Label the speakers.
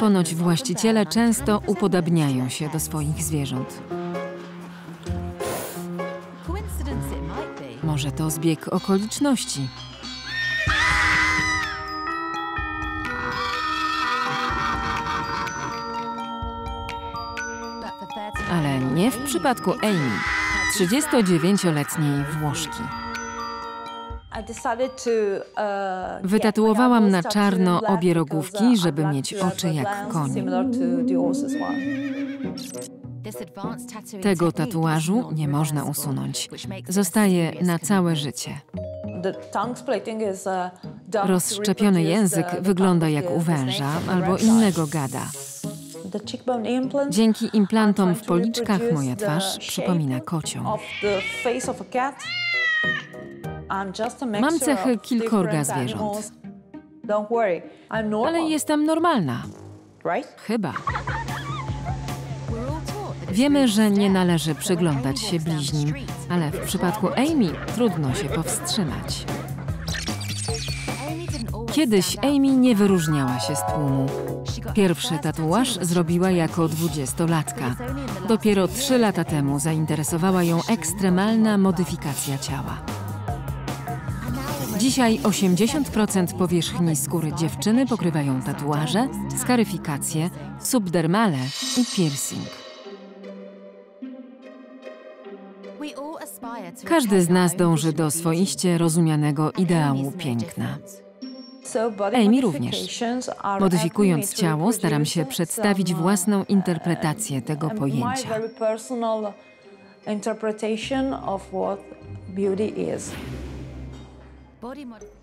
Speaker 1: Ponoć właściciele często upodabniają się do swoich zwierząt. Może to zbieg okoliczności.
Speaker 2: But for 30
Speaker 1: Ale nie w przypadku Amy, 39-letniej Włoszki. Wytatuowałam na czarno obie rogówki, żeby mieć oczy jak
Speaker 2: tattooing
Speaker 1: Tego tatuażu nie można usunąć. Zostaje na całe życie.
Speaker 3: Rozszczepiony język wygląda jak u węża albo innego gada.
Speaker 1: Dzięki implantom w policzkach moja twarz przypomina kocią.
Speaker 3: Mam cechy kilkorga zwierząt.
Speaker 1: Ale jestem normalna. Chyba. Wiemy, że nie należy przyglądać się bliźnim, ale w przypadku Amy trudno się powstrzymać. Kiedyś. Amy nie wyróżniała się z tłumu. Pierwszy tatuaż zrobiła jako
Speaker 2: 20.
Speaker 1: dwudziestolatka. Dopiero trzy lata temu zainteresowała ją ekstremalna modyfikacja ciała. Dzisiaj 80% powierzchni skóry dziewczyny pokrywają tatuaże, skaryfikacje, subdermale i piercing. Każdy z nas dąży do
Speaker 2: of beauty.
Speaker 1: swoiście rozumianego ideału piękna.
Speaker 3: Amy również.
Speaker 1: Modyfikując ciało, staram się przedstawić własną interpretację tego pojęcia.
Speaker 2: ボリモリ。